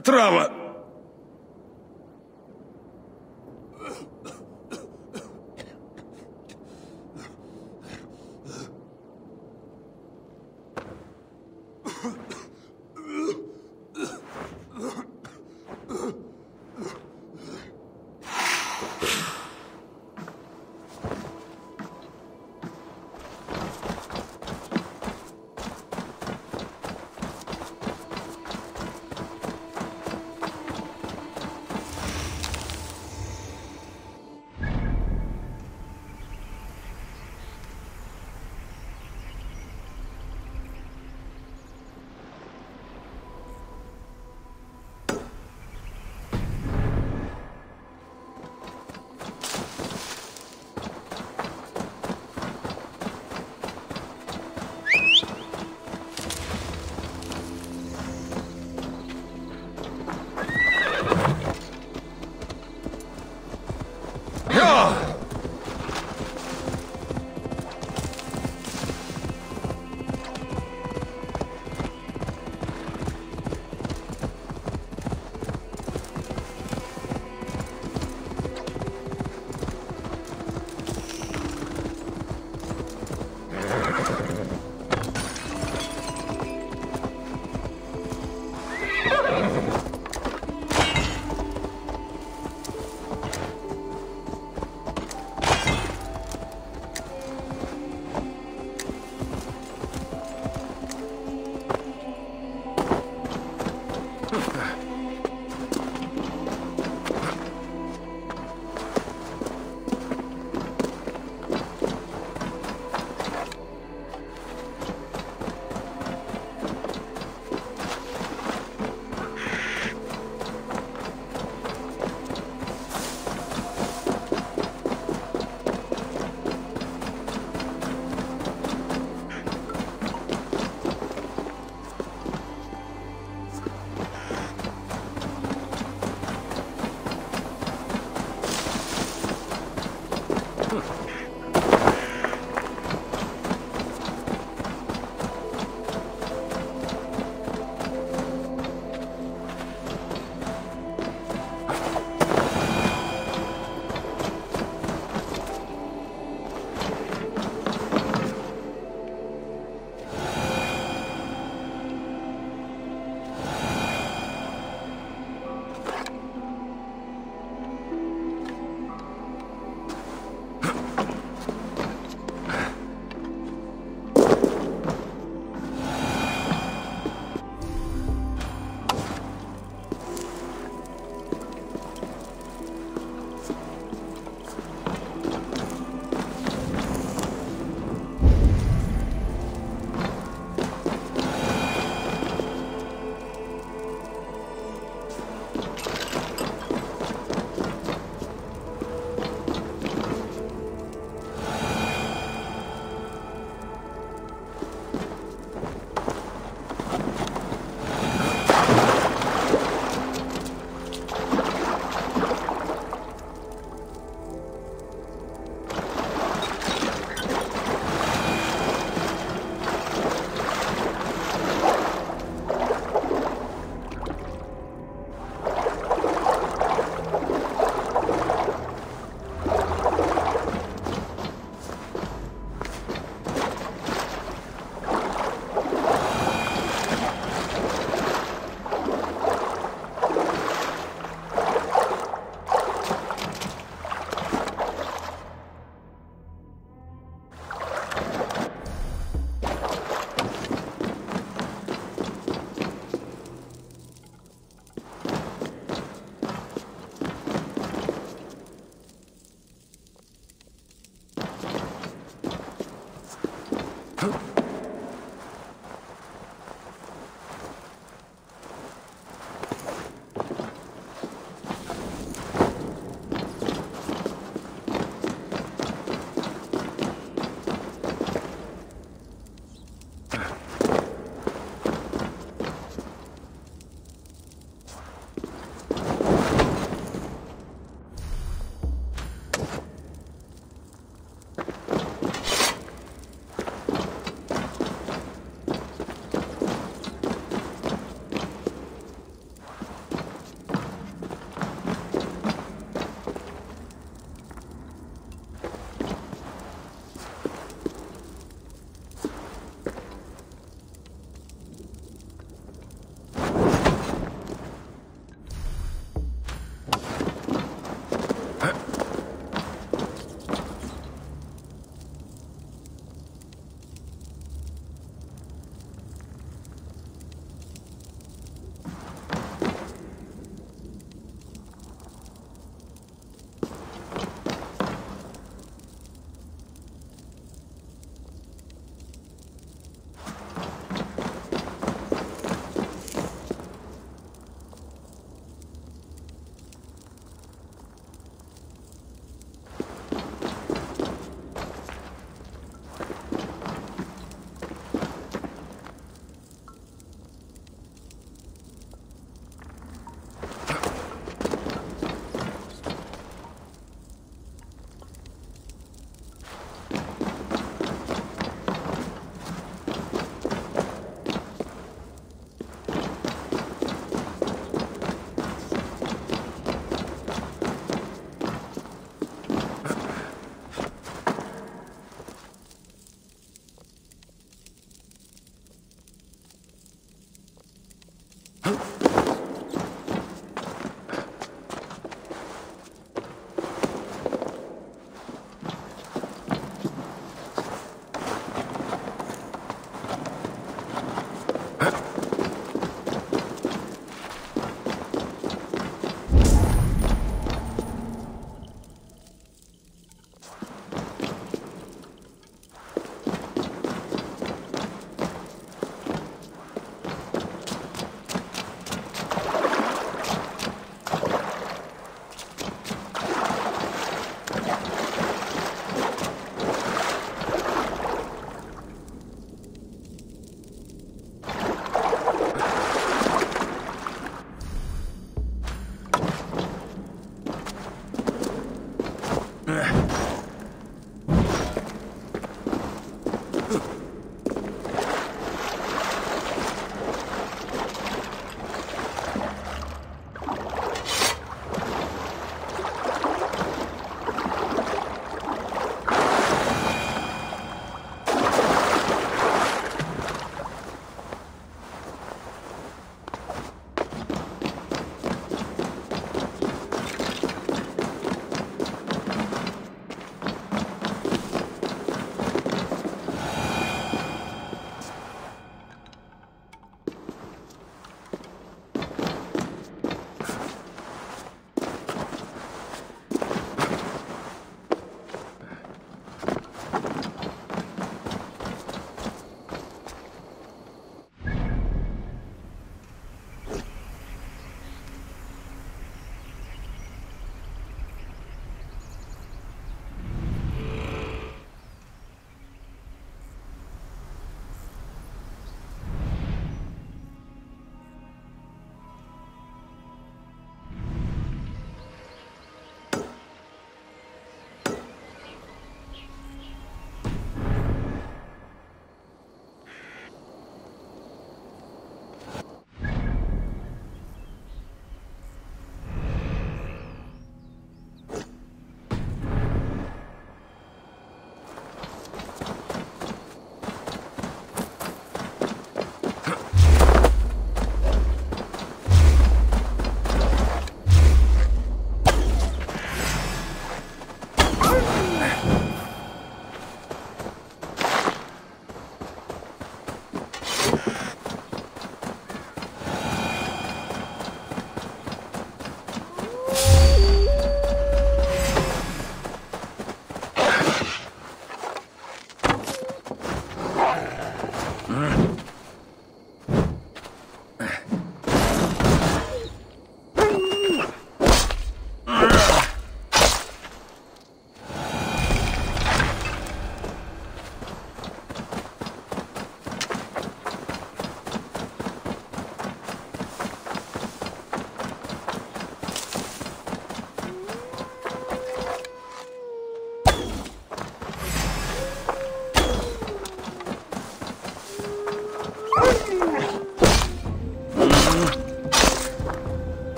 отрава!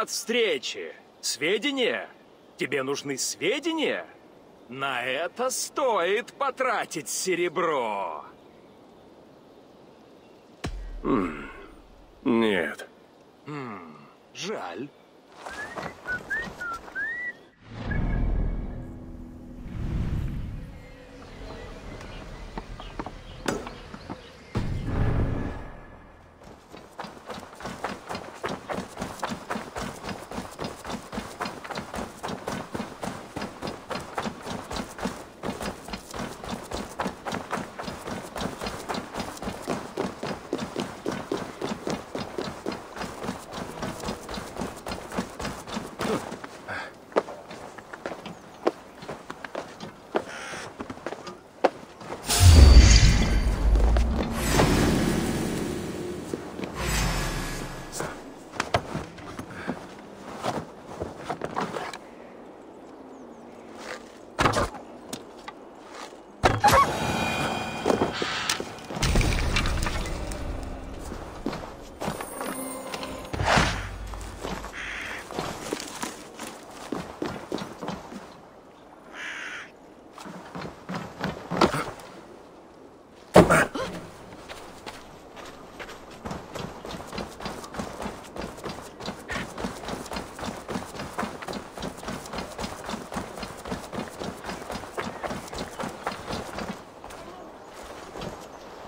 Рад встрече. Сведения? Тебе нужны сведения? На это стоит потратить серебро. Нет. Жаль.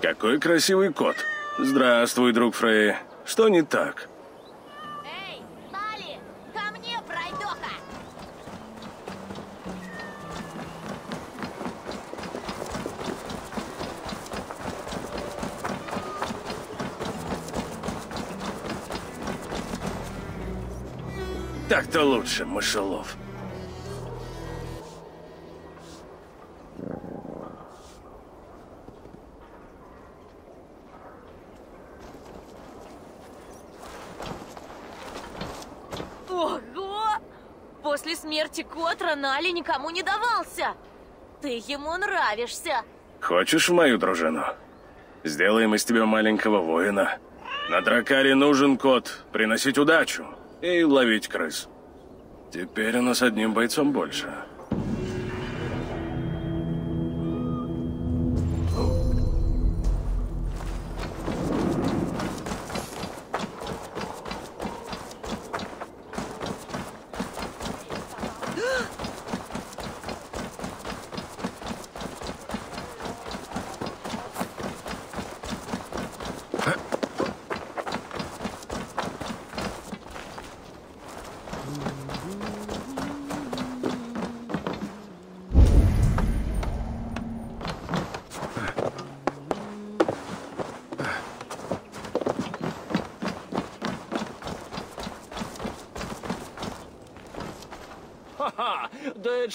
Какой красивый кот. Здравствуй, друг Фрей. Что не так? Эй, Бали, ко мне, пройдоха! Так-то лучше, мышелов. Котра Нали никому не давался. Ты ему нравишься. Хочешь в мою дружину? Сделаем из тебя маленького воина. На дракаре нужен кот, приносить удачу и ловить крыс. Теперь у нас одним бойцом больше.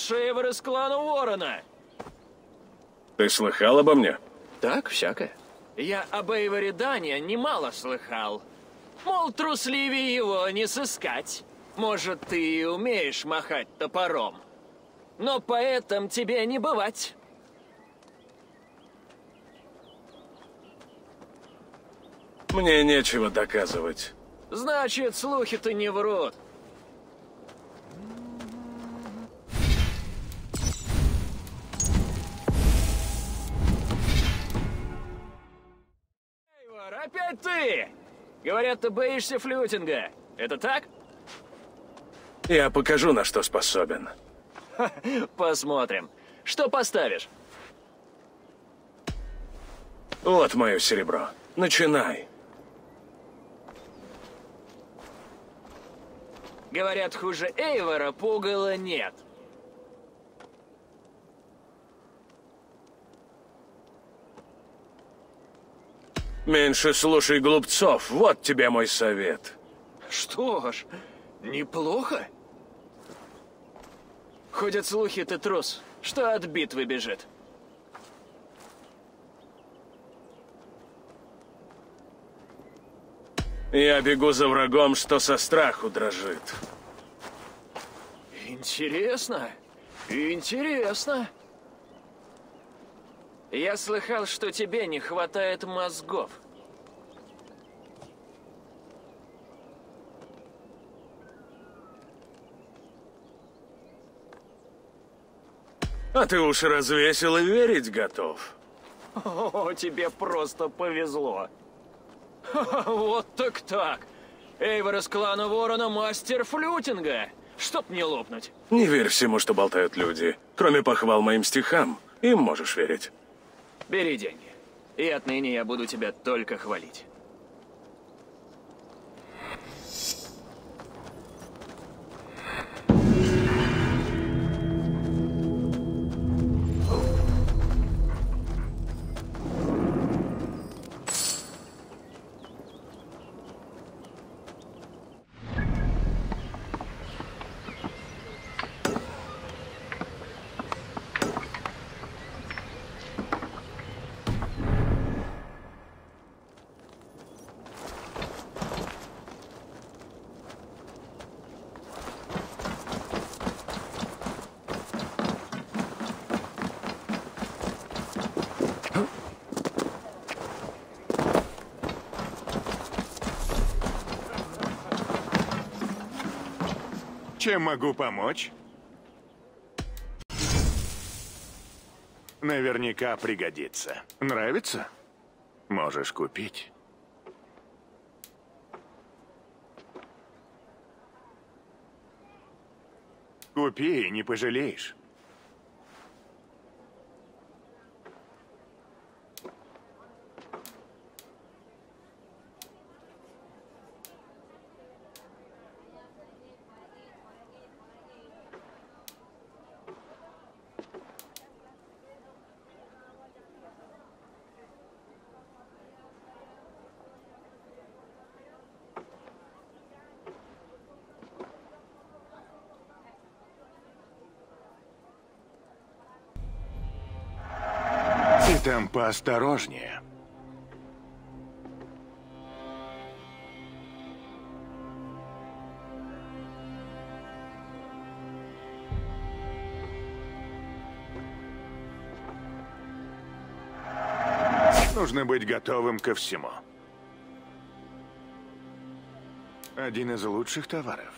Шейвер из клана Уоррена. Ты слыхал обо мне? Так, всякое. Я об Эйворе Дания немало слыхал. Мол, трусливее его не сыскать. Может, ты и умеешь махать топором. Но поэтому тебе не бывать. Мне нечего доказывать. Значит, слухи-то не врут. Говорят, ты боишься флютинга. Это так? Я покажу, на что способен. Посмотрим. Что поставишь? Вот мое серебро. Начинай. Говорят, хуже Эйвора пугала нет. Меньше слушай глупцов. Вот тебе мой совет. Что ж, неплохо. Ходят слухи, ты трус, что от битвы бежит. Я бегу за врагом, что со страху дрожит. Интересно, интересно. Я слыхал, что тебе не хватает мозгов. А ты уж развесил и верить готов. О, тебе просто повезло. Вот так так. Эйвор из клана Ворона мастер флютинга. Чтоб не лопнуть. Не верь всему, что болтают люди. Кроме похвал моим стихам, им можешь верить. Бери деньги. И отныне я буду тебя только хвалить. Чем могу помочь? Наверняка пригодится. Нравится? Можешь купить. Купи, не пожалеешь. Ты там поосторожнее. Нужно быть готовым ко всему. Один из лучших товаров.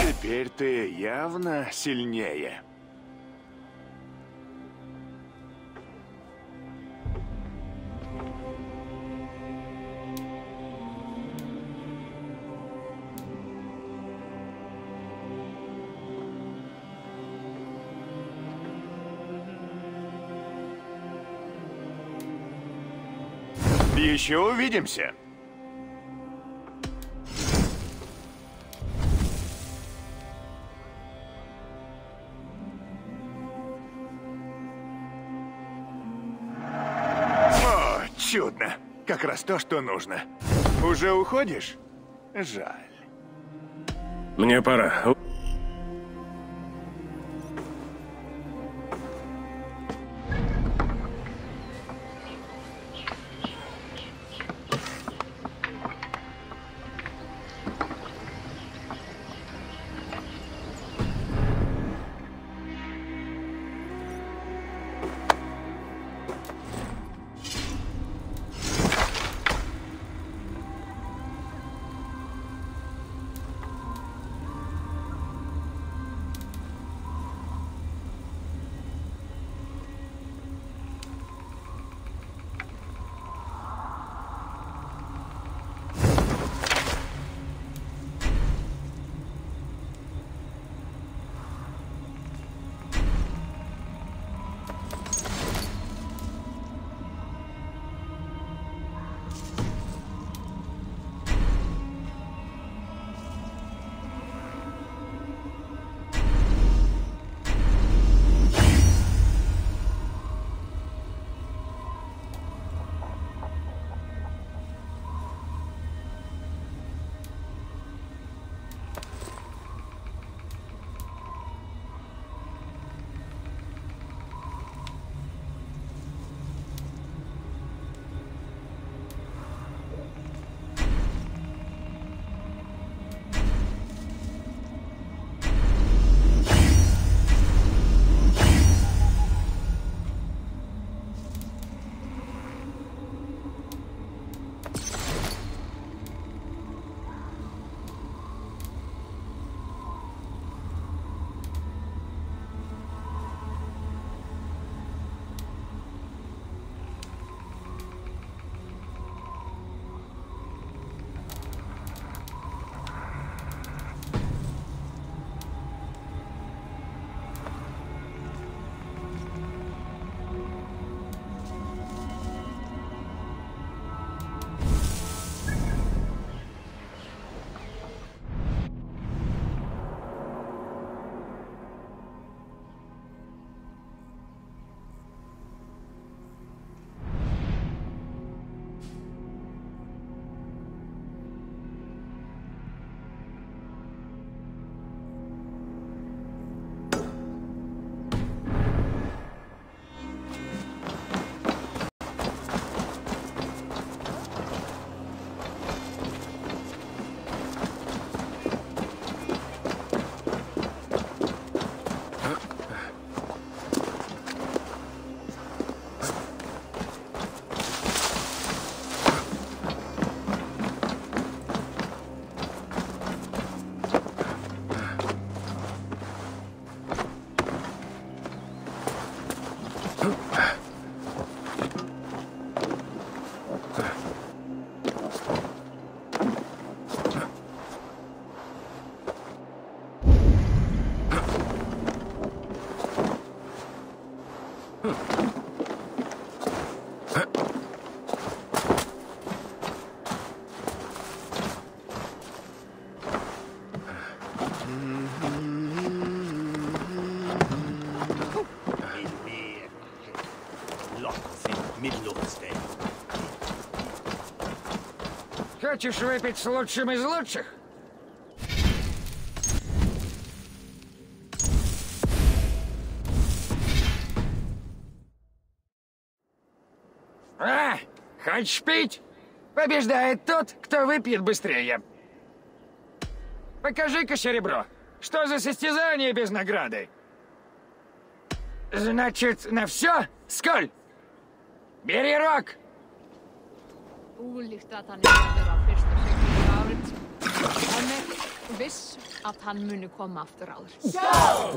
Теперь ты явно сильнее. Еще увидимся. О, чудно. Как раз то, что нужно. Уже уходишь? Жаль. Мне пора. 哎。Хочешь выпить с лучшим из лучших? А, хочешь пить? Побеждает тот, кто выпьет быстрее. Покажи-ка серебро. Что за состязание без награды? Значит, на все? Сколь? Бери рог! Ólíkt að hann Það með viss að hann muni koma aftur áður. Sjálf!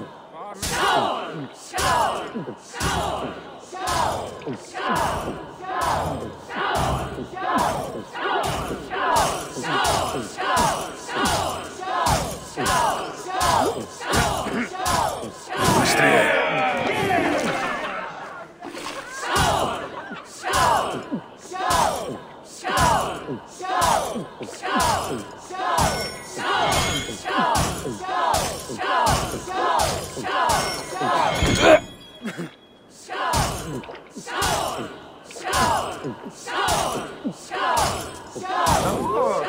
Sjálf! Sjálf! Sjálf! Sjálf! Sjálf! Sjálf! Sjálf! Sjálf! Sjálf! Sjálf! Sjálf! Sjálf! Oh.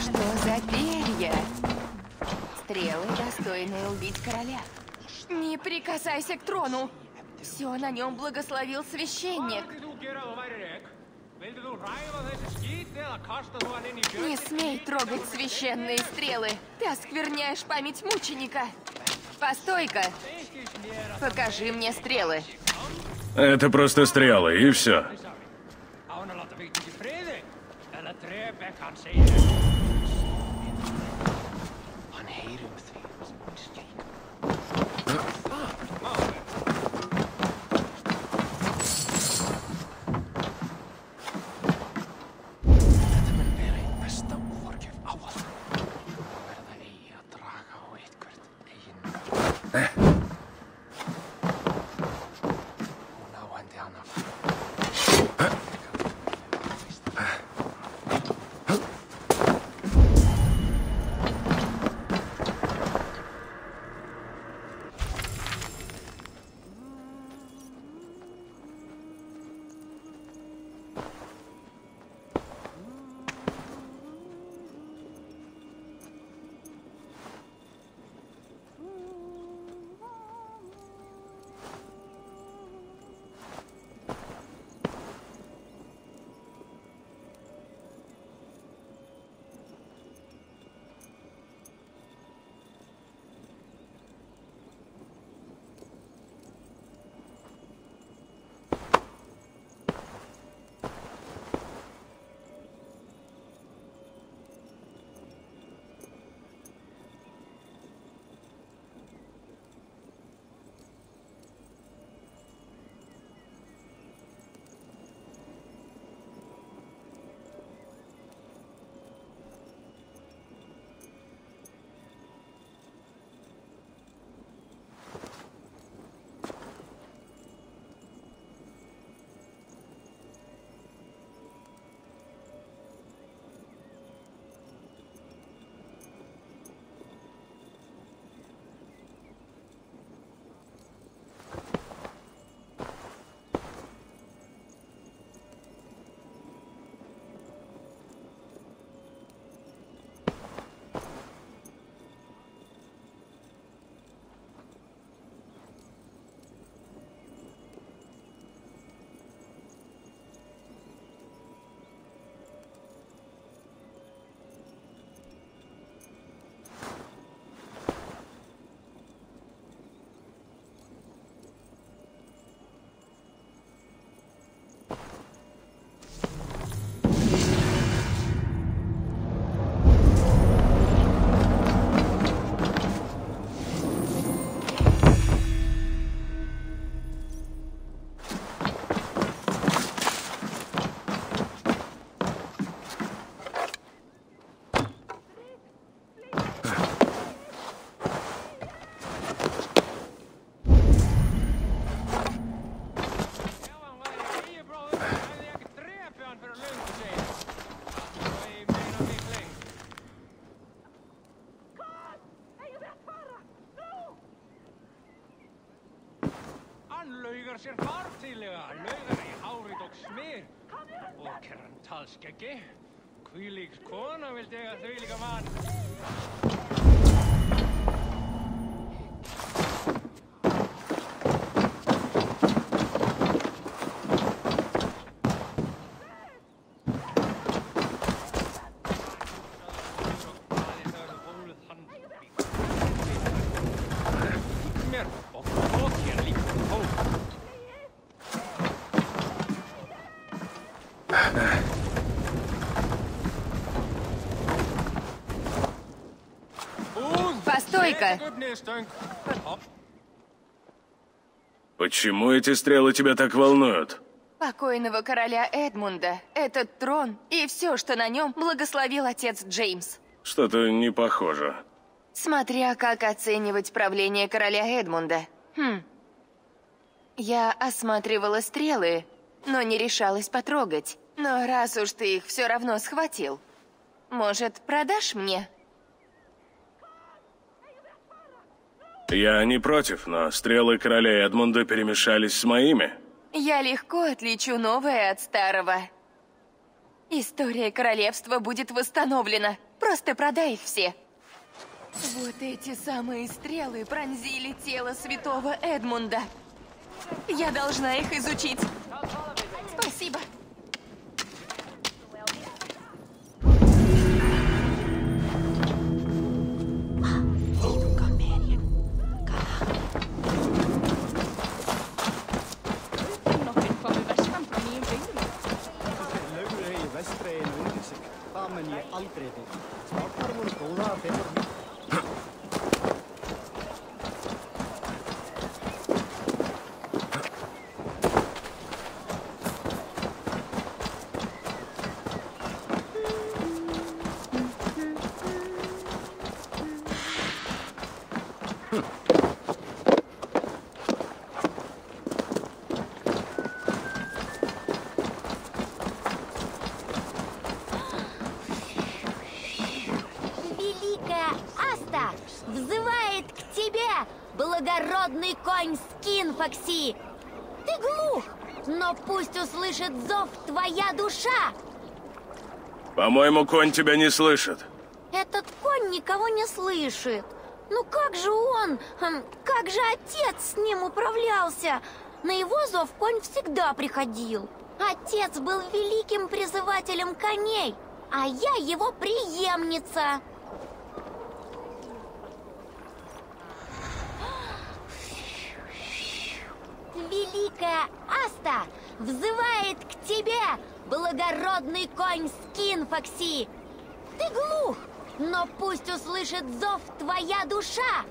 Что за перья? Стрелы, достойные убить короля. Не прикасайся к трону. Все на нем благословил священник. Не смей трогать священные стрелы. Ты оскверняешь память мученика. Постой-ка. Покажи мне стрелы. Это просто стрелы, и все. Get back on. Unhated. Laugar sér fartíðlega, laugar í hárið og smyr. Og kerran talskeggi. Hvílíks kona vildi eiga þau líka mann. Постой-ка. Почему эти стрелы тебя так волнуют? Покойного короля Эдмунда, этот трон и все, что на нем, благословил отец Джеймс. Что-то не похоже. Смотря как оценивать правление короля Эдмунда. Хм. Я осматривала стрелы, но не решалась потрогать. Но раз уж ты их все равно схватил, может, продашь мне? Я не против, но стрелы короля Эдмунда перемешались с моими. Я легко отличу новое от старого. История королевства будет восстановлена. Просто продай их все. Вот эти самые стрелы пронзили тело святого Эдмунда. Я должна их изучить. Спасибо. Það menn ég aldrei til. Snákar voru góða að þeir voru По-моему, конь тебя не слышит. Этот конь никого не слышит. Ну как же он? Хм, Как же отец с ним управлялся? На его зов конь всегда приходил. Отец был великим призывателем коней, а я его преемница. Великая Аста взывает к тебе, благородный конь Скинфокси. Ты глух, но пусть услышит зов твоя душа.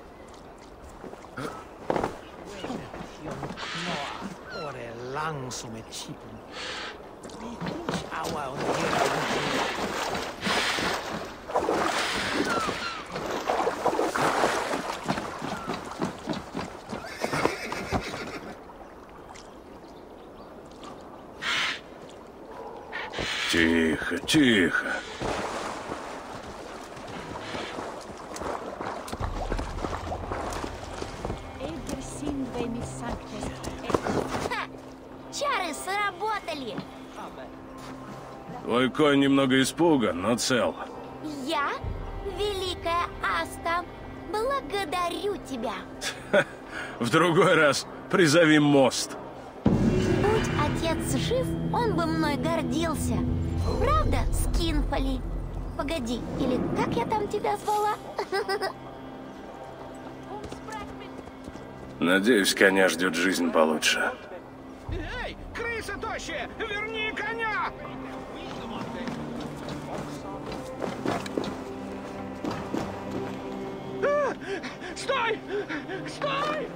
Ore lang som ett chip. Aua on here. Тихо. Ха! Чары сработали. Твой конь немного испуган, но цел. Я, Великая Аста, благодарю тебя. В другой раз призови мост. Будь отец жив, он бы мной гордился. Правда, Скинфоли? Погоди, или как я там тебя звала? Надеюсь, коня ждет жизнь получше. Эй, крыса тощая, верни коня! А! Стой! Стой!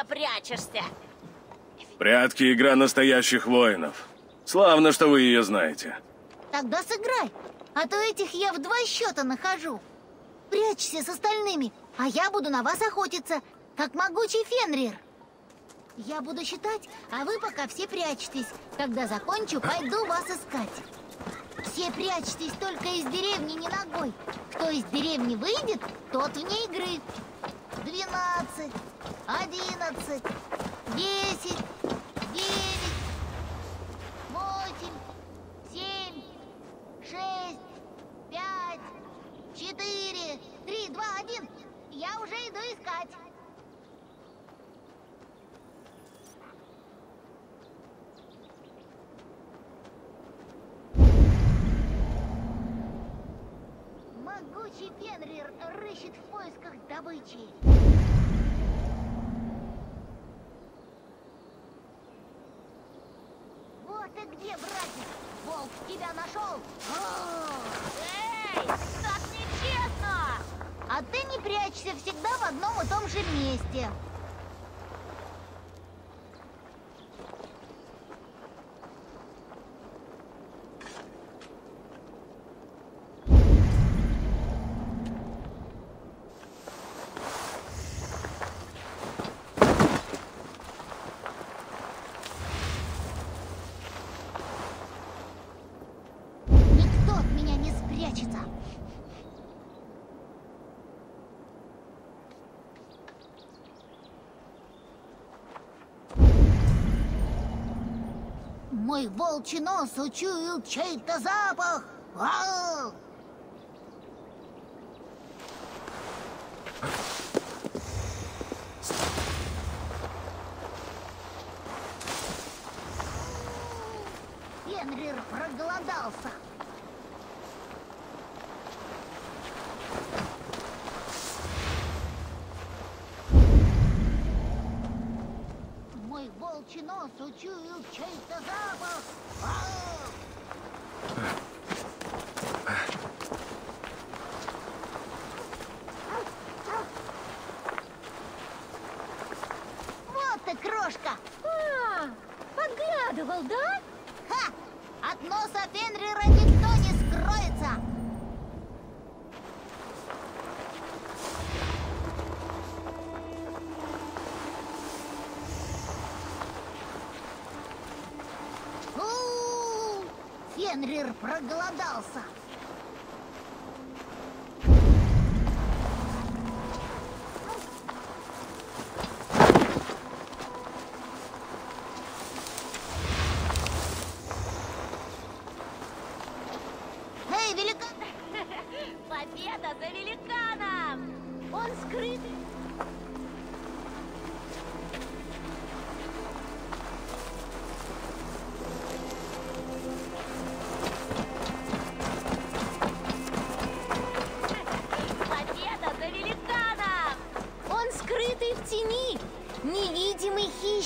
Отлично прячешься. Прятки — игра настоящих воинов. Славно, что вы ее знаете. Тогда сыграй, а то этих я в два счета нахожу. Прячься с остальными, а я буду на вас охотиться, как могучий Фенрир. Я буду считать, а вы пока все прячетесь. Когда закончу, пойду вас искать. Все прячьтесь только из деревни не ногой. Кто из деревни выйдет, тот вне игры. Двенадцать, одиннадцать, десять, девять, восемь, семь, шесть, пять, четыре, три, два, один. Я уже иду искать. Могучий Фенрир рыщет в поисках добычи. Вот и где, братик! Волк тебя нашел! Эй, так нечестно! А ты не прячься всегда в одном и том же месте. Никто от меня не спрячется. Мой волчий нос учуял чей-то запах. Ау!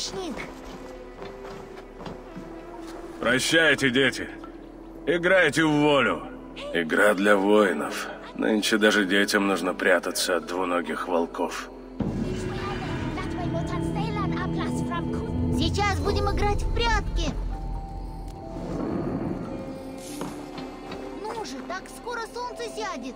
Хищник! Прощайте, дети. Играйте в волю. Игра для воинов. Нынче даже детям нужно прятаться от двуногих волков. Сейчас будем играть в прятки! Ну же, так скоро солнце сядет!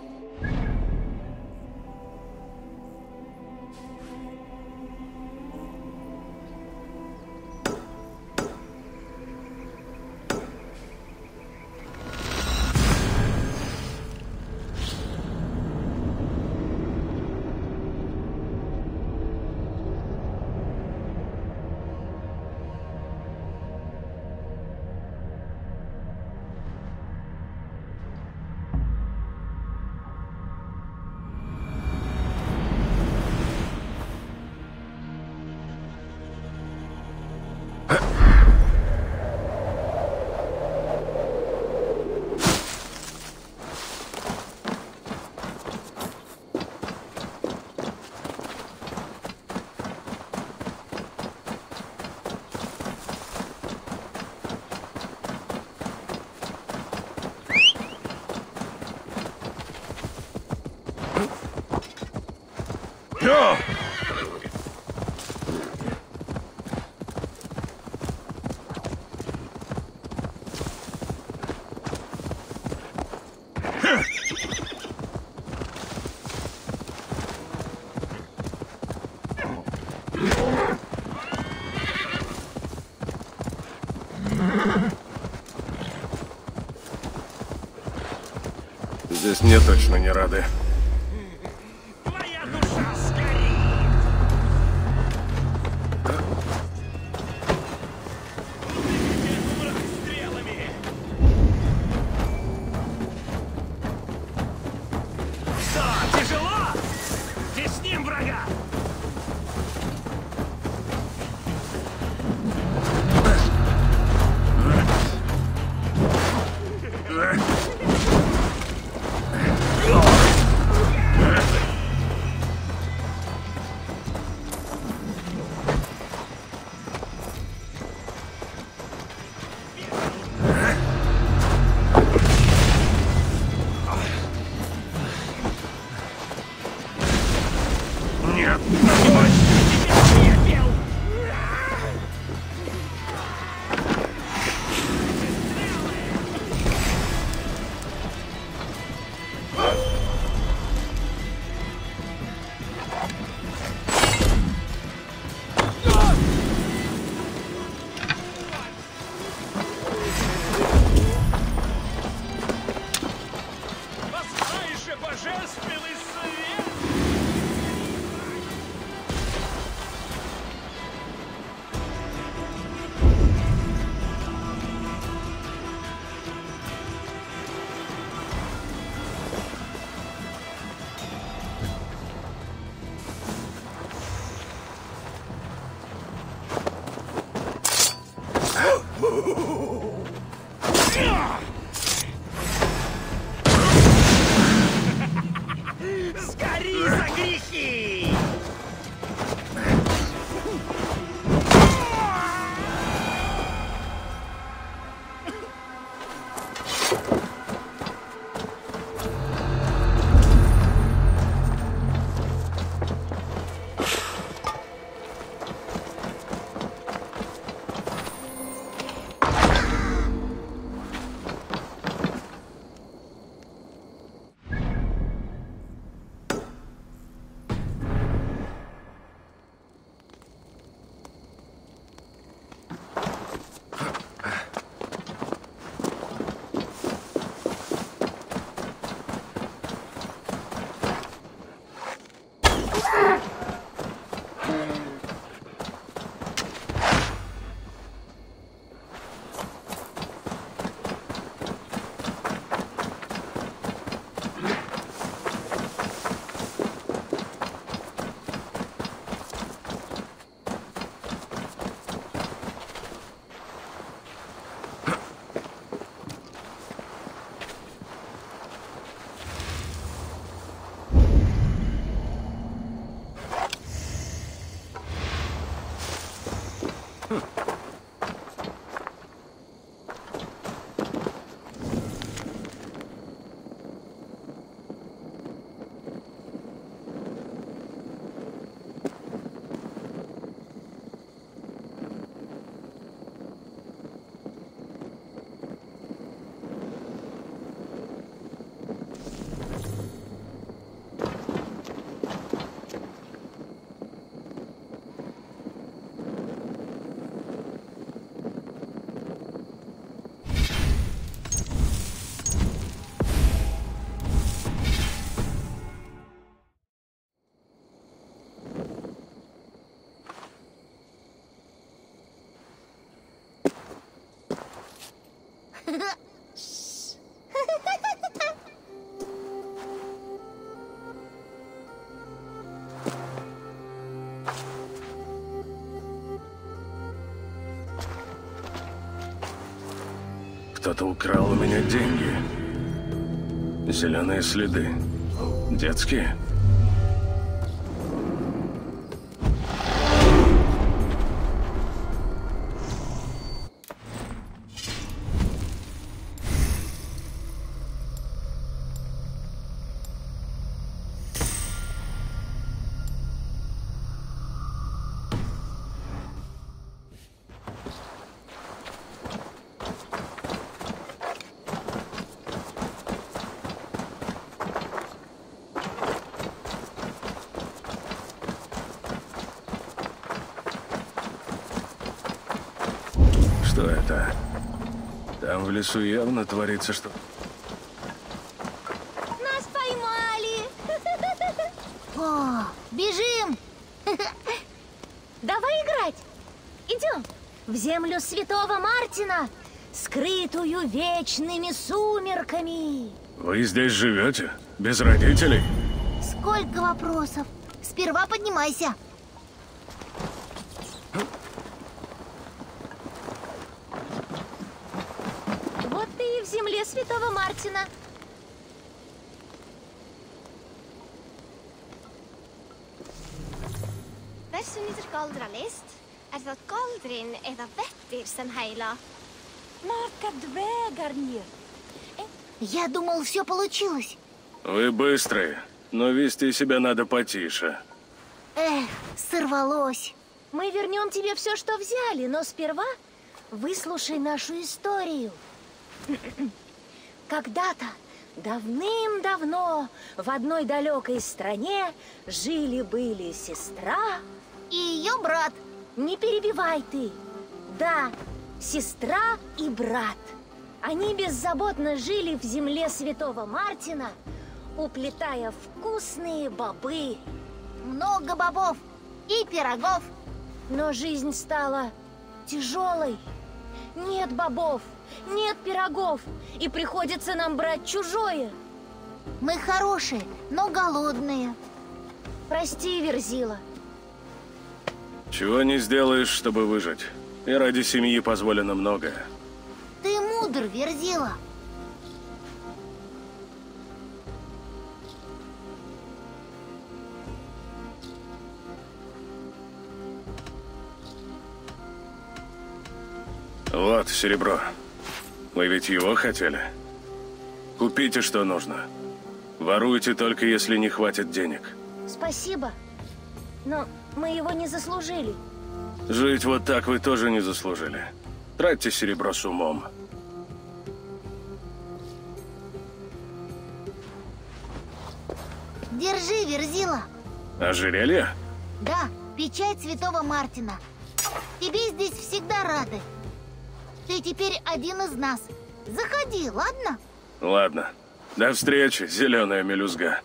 Здесь мне точно не рады. Кто-то украл у меня деньги. Зеленые следы. Детские? лесу явно творится что. Нас поймали! О, бежим! Давай играть! Идем! В землю святого Мартина, скрытую вечными сумерками! Вы здесь живете? Без родителей? Сколько вопросов! Сперва поднимайся! Святого Мартина. Hversu nýtur galdralist? Er það galdrin eða vettir sem heila? Marka dvegarnir. Я думал, все получилось. Вы быстрые, но вести себя надо потише. Эх, сорвалось. Мы вернем тебе все, что взяли, но сперва выслушай нашу историю. Когда-то, давным-давно, в одной далекой стране жили-были сестра и ее брат. Не перебивай ты. Да, сестра и брат. Они беззаботно жили в земле святого Мартина, уплетая вкусные бобы. Много бобов и пирогов. Но жизнь стала тяжелой. Нет бобов, нет пирогов, и приходится нам брать чужое. Мы хорошие, но голодные. Прости, Верзила. Чего не сделаешь, чтобы выжить. И ради семьи позволено многое. Ты мудр, Верзила. Вот серебро. Вы ведь его хотели? Купите, что нужно. Воруйте только, если не хватит денег. Спасибо. Но мы его не заслужили. Жить вот так вы тоже не заслужили. Тратьте серебро с умом. Держи, Верзила. Ожерелье? Да, печать святого Мартина. Тебе здесь всегда рады. Ты теперь один из нас. Заходи, ладно? Ладно. До встречи, зеленая мелюзга.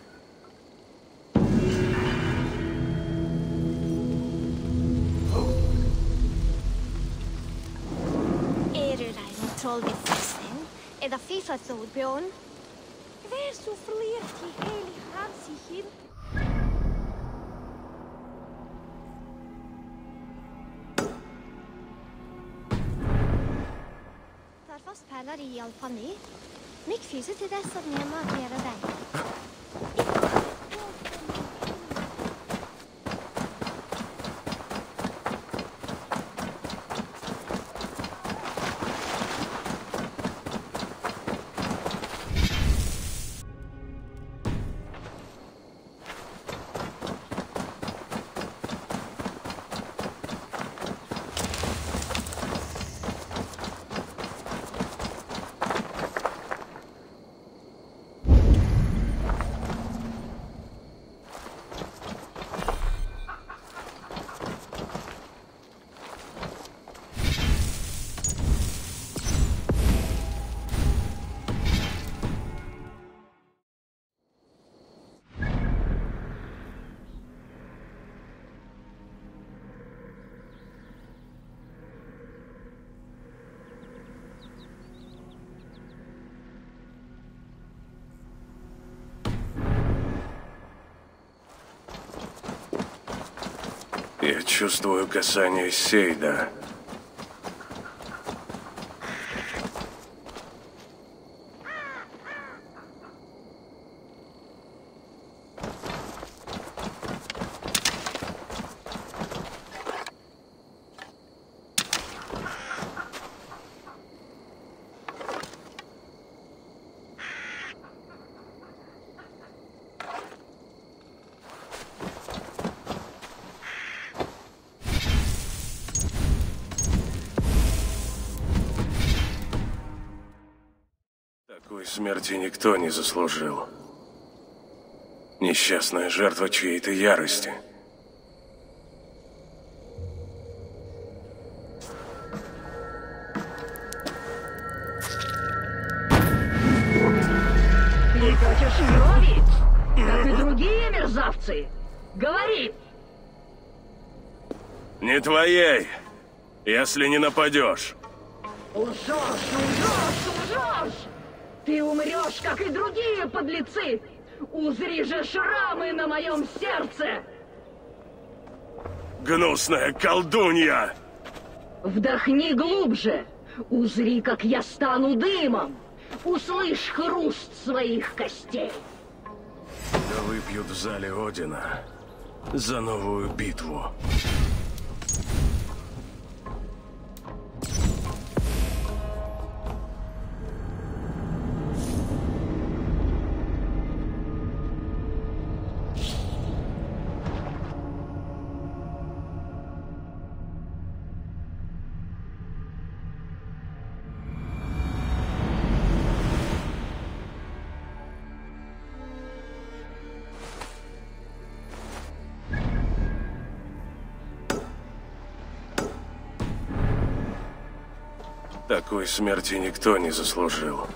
Eða FIFA tar fast perler i alpani, Myk fyser til dess at vi Nema kler deg. Чувствую касание Сейда. Смерти никто не заслужил. Несчастная жертва чьей-то ярости. Не хочешь крови? Как и другие мерзавцы. Говори! Не твоей, если не нападешь. Лжешь, лжешь! Как и другие подлецы! Узри же шрамы на моем сердце! Гнусная колдунья! Вдохни глубже! Узри, как я стану дымом! Услышь хруст своих костей! Да выпьют в зале Одина за новую битву. Такой смерти никто не заслужил.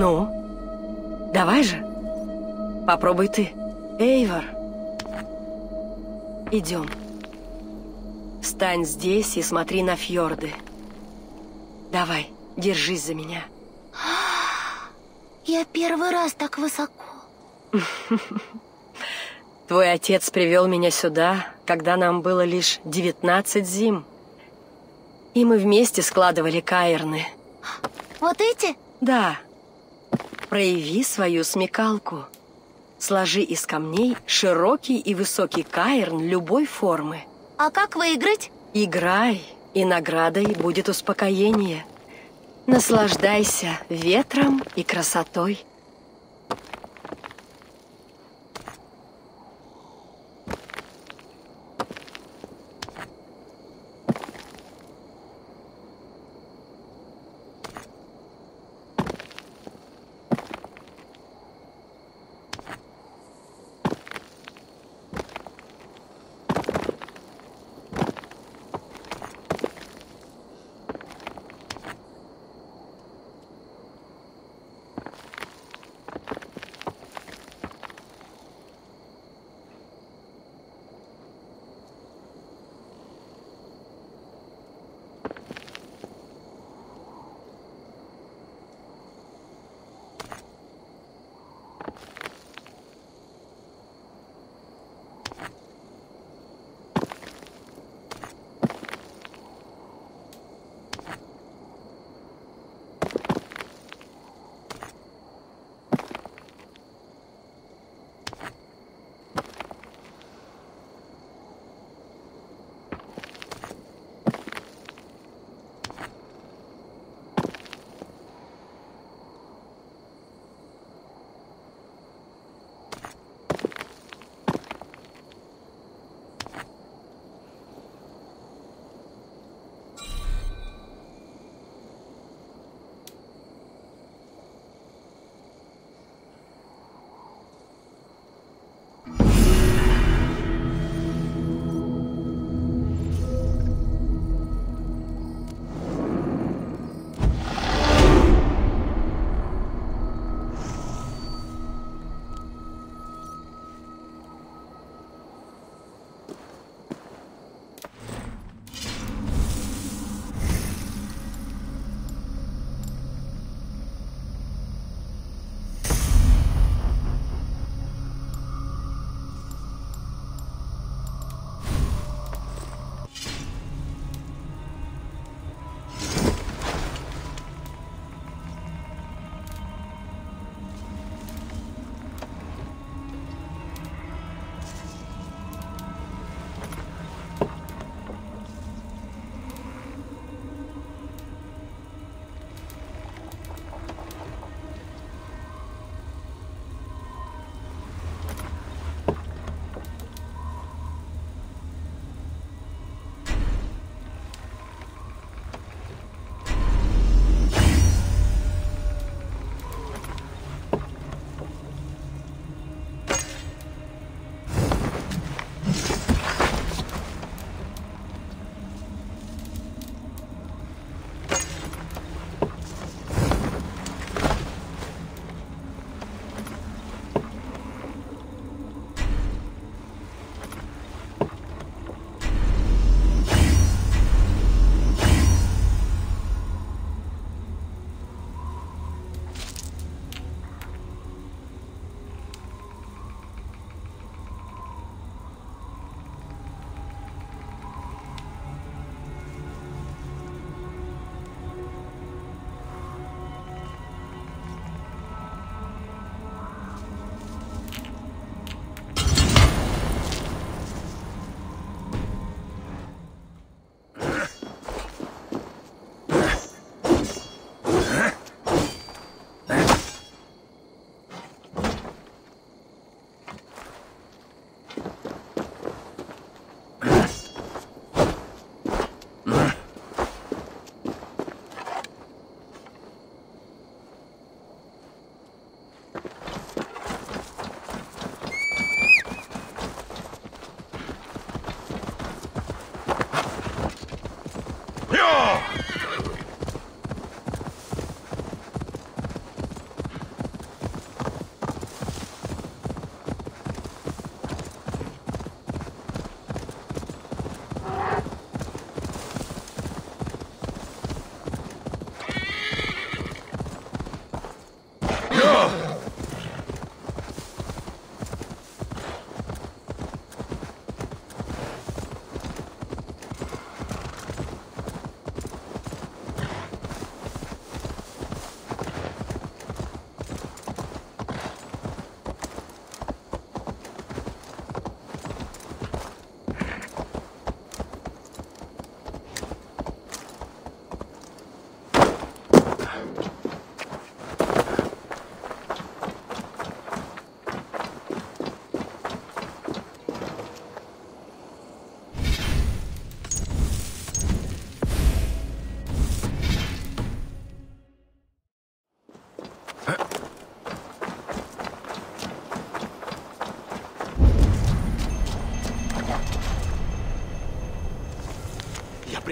Ну, давай же. Попробуй ты. Эйвор. Идем. Встань здесь и смотри на фьорды. Давай, держись за меня. Я первый раз так высоко. Твой отец привел меня сюда, когда нам было лишь 19 зим. И мы вместе складывали каирны. Вот эти? Да. Прояви свою смекалку. Сложи из камней широкий и высокий каирн любой формы. А как выиграть? Играй, и наградой будет успокоение. Наслаждайся ветром и красотой.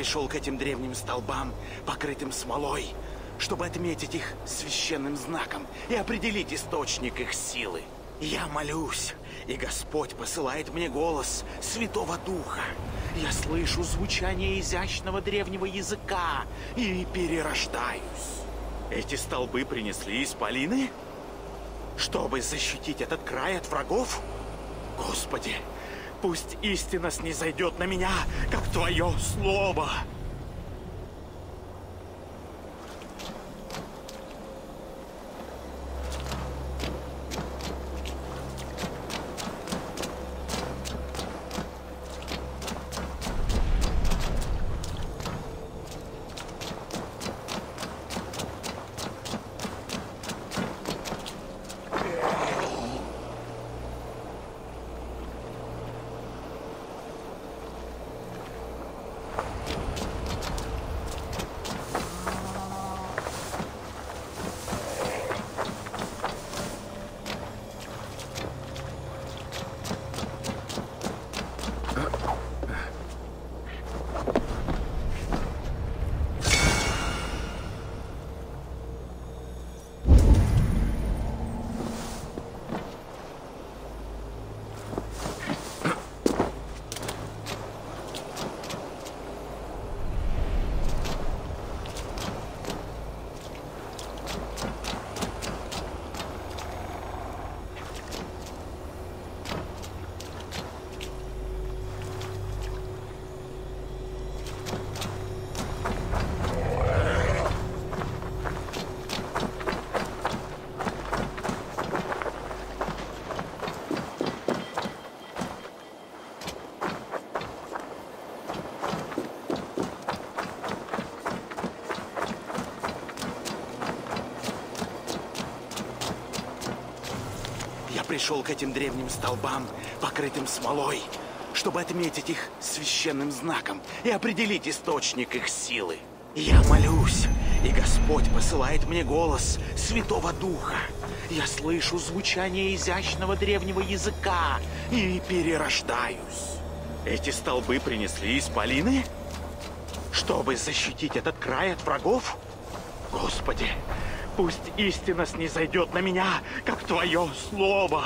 Пришел к этим древним столбам, покрытым смолой, чтобы отметить их священным знаком и определить источник их силы. Я молюсь, и Господь посылает мне голос Святого Духа. Я слышу звучание изящного древнего языка и перерождаюсь. Эти столбы принесли исполины? Чтобы защитить этот край от врагов? Господи, пусть истина снизойдет на меня, как Твое Слово. Я пришел к этим древним столбам, покрытым смолой, чтобы отметить их священным знаком и определить источник их силы. Я молюсь, и Господь посылает мне голос Святого Духа. Я слышу звучание изящного древнего языка и перерождаюсь. Эти столбы принесли исполины? Чтобы защитить этот край от врагов? Господи, пусть истина снизойдет на меня, как Твое Слово.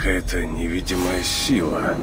Какая-то невидимая сила.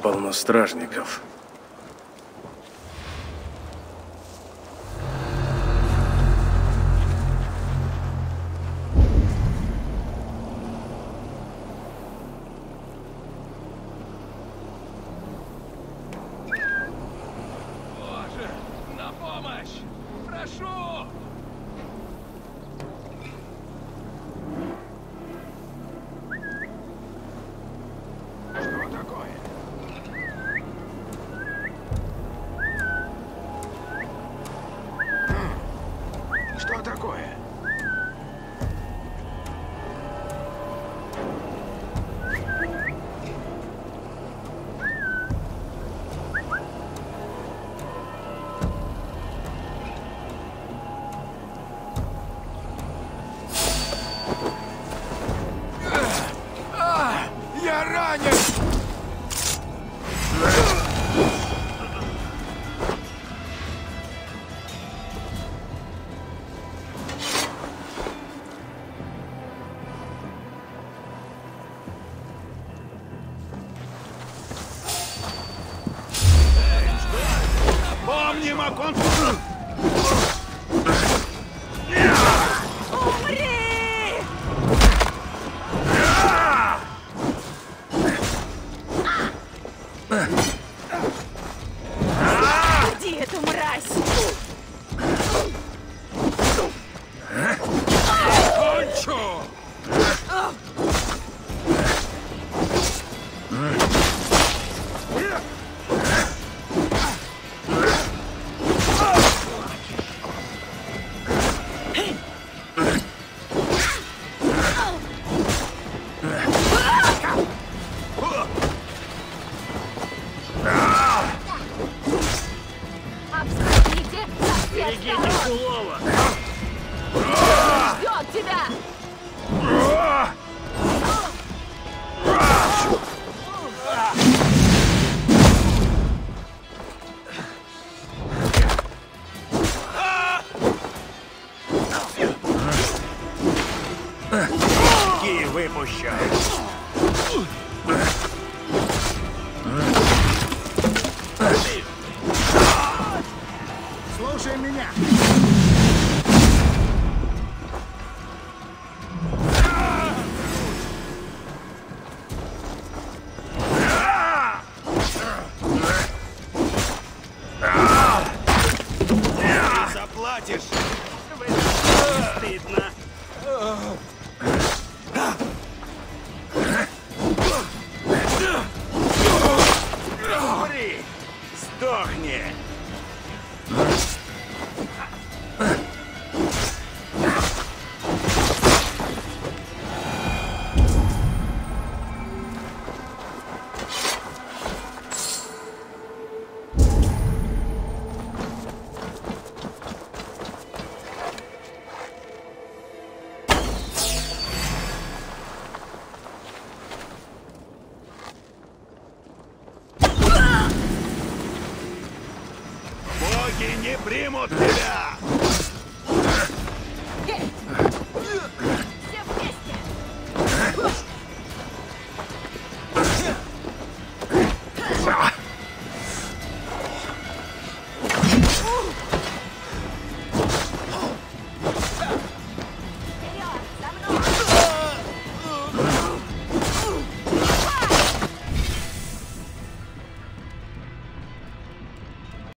Полно стражников.